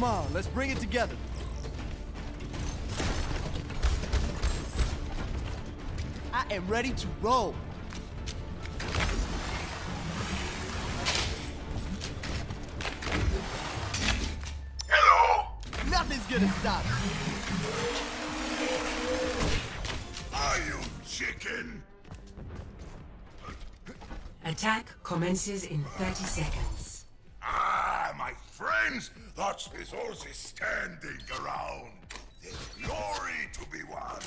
Come on, let's bring it together. I am ready to roll. Hello! Nothing's gonna stop me. Are you chicken? Attack commences in 30 seconds. My friends, that's is all this standing around. There's glory to be won.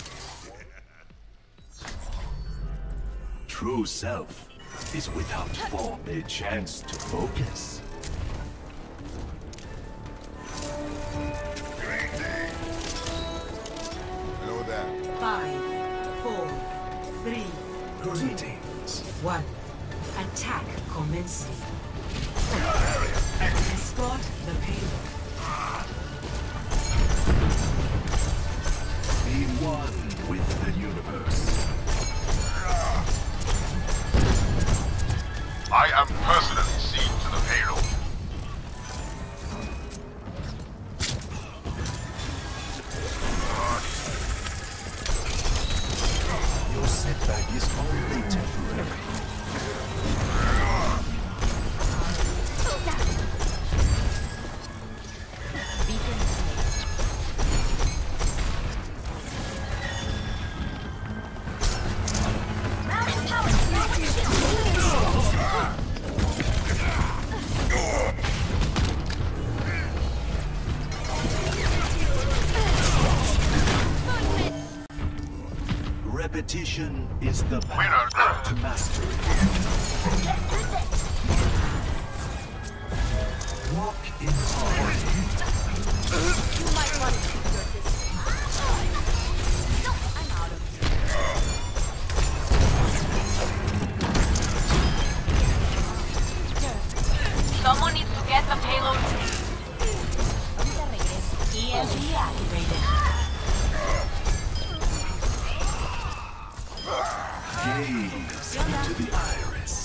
True self is without form a chance to focus. Hello there. Five, four, three, Greetings. one. Attack commencing. Escort the payload. Repetition is the path to mastery. Walk in harmony. Someone needs to get the payload. EMP activated. Gaze into the iris.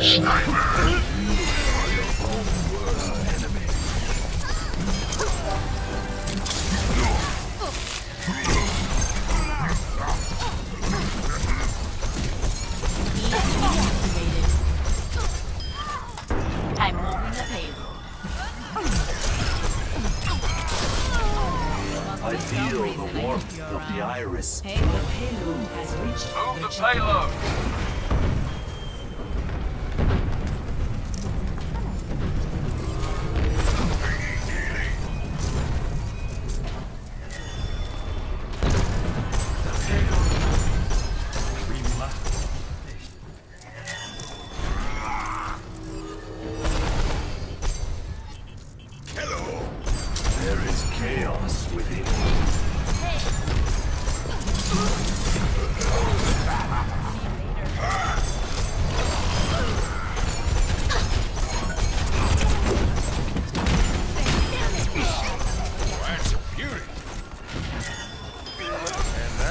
I'm moving the payload. I feel the warmth of the iris. Payload has reached Move the the payload!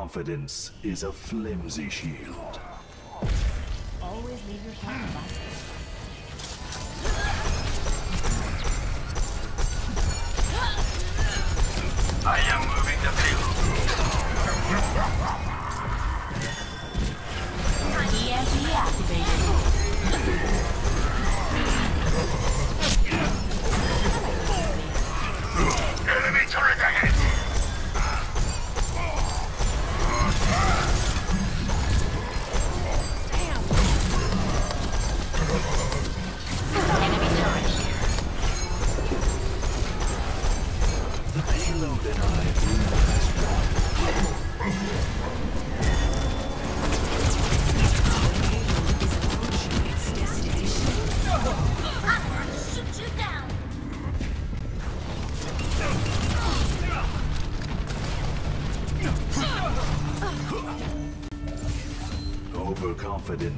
confidence is a flimsy shield. Always leave your time I am moving the field. EMP activated.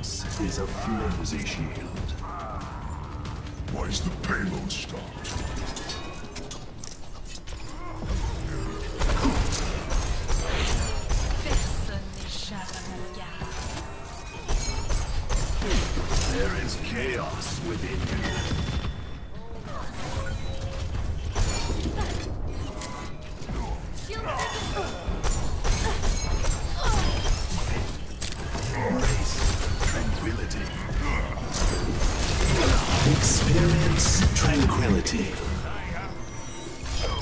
This is a flimsy shield. Why is the payload stopped? Experience tranquility.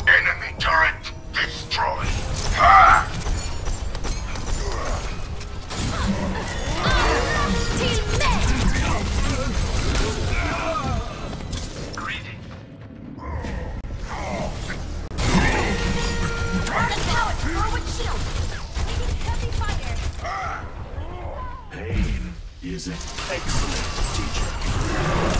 Enemy turret destroyed. Ah! Pain is an excellent teacher.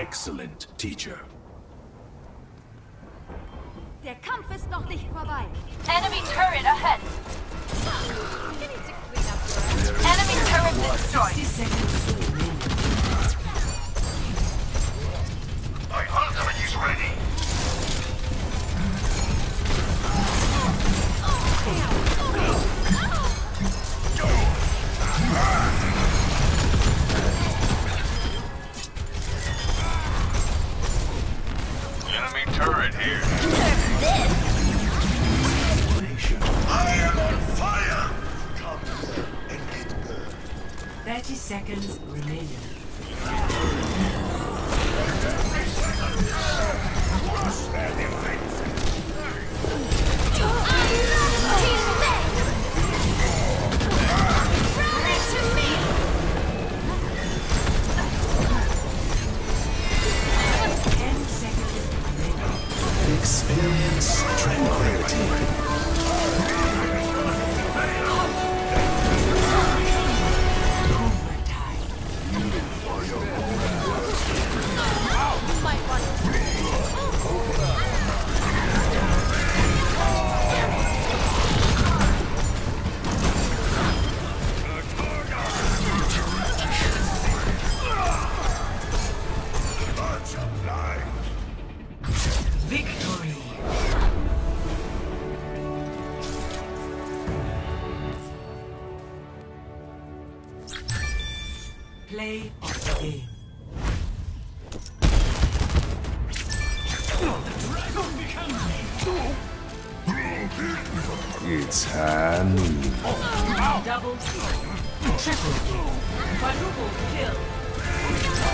Excellent, teacher. Der Kampf ist noch nicht vorbei. Enemy turret ahead. Enemy turret destroyed. My ultimate is ready. Oh, oh, oh, oh. Play of the game. It's Hanu. Double kill. Triple kill. Quadruple kill.